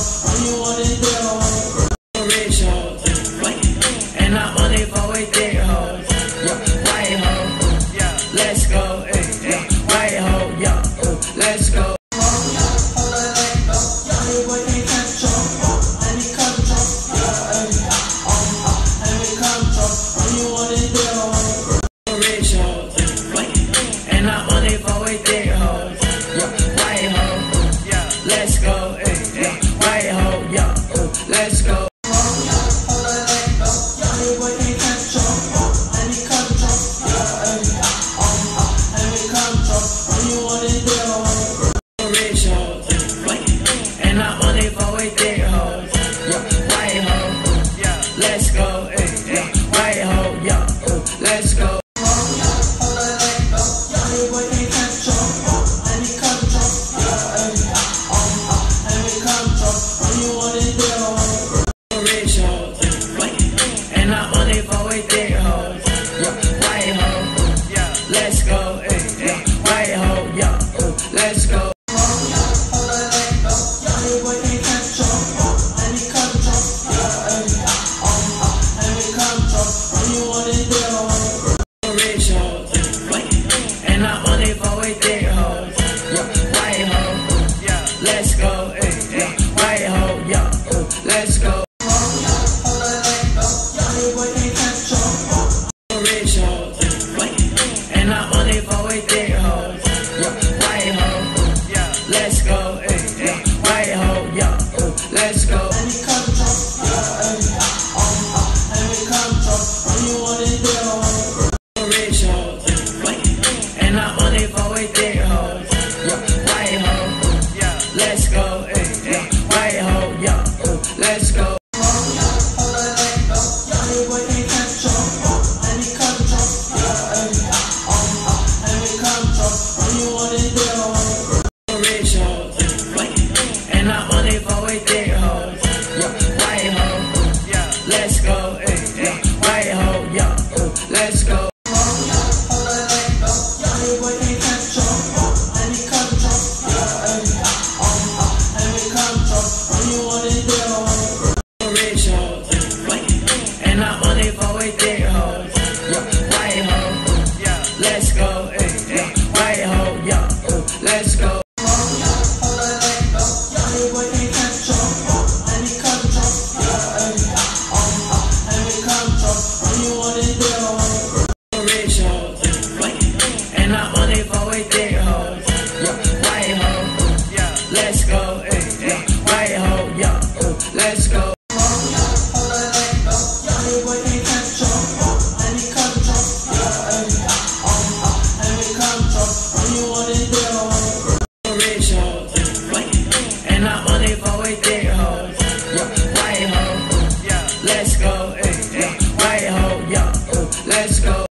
Are you want it down? Let's go. for a thick hoe. Yeah, white hoe. Yeah, let's go. Yeah, let's go. You want And I'm only for a thick hoe. Yeah, white hoe. Let's go. Eh, eh. Yeah, white hoe. Yeah, let's go.